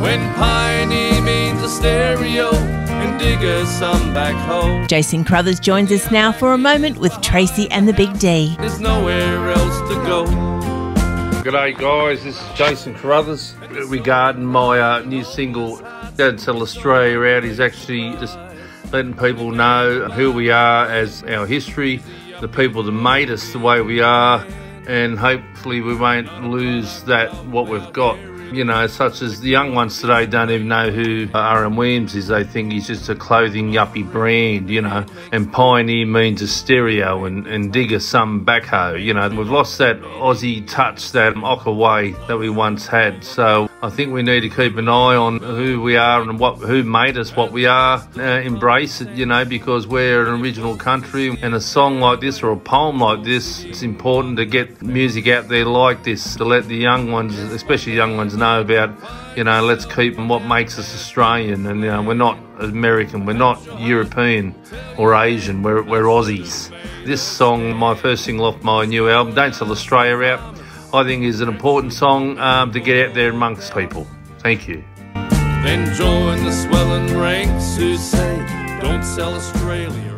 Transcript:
When Pioneer means a stereo and digger some back home. Jason Caruthers joins us now for a moment with Tracy and the Big D. There's nowhere else to go. G'day guys, this is Jason Caruthers. Regarding my uh, new single, Don't Sell Australia Out, is actually just letting people know who we are as our history, the people that made us the way we are, and hopefully we won't lose that, what we've got you know, such as the young ones today don't even know who R.M. Williams is. They think he's just a clothing yuppie brand, you know, and Pioneer means a stereo and, and Digger some backhoe, you know. We've lost that Aussie touch, that Ocker way that we once had. So I think we need to keep an eye on who we are and what who made us what we are. Uh, embrace it, you know, because we're an original country and a song like this or a poem like this, it's important to get music out there like this to let the young ones, especially young ones, know about, you know, let's keep what makes us Australian. And, you know, we're not American, we're not European or Asian, we're, we're Aussies. This song, my first single off my new album, Don't Sell Australia Out, I think is an important song um, to get out there amongst people. Thank you. Then join the swelling ranks who say, Don't sell Australia